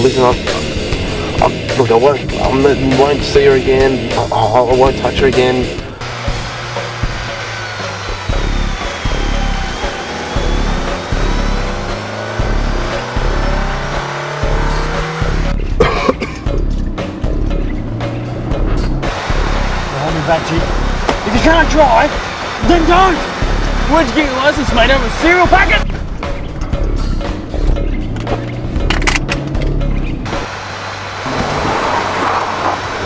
listen, I, I, look, I won't, I won't see her again. I, I won't touch her again. If you can't drive, then don't! Where'd you get your license, mate? Over a cereal packet?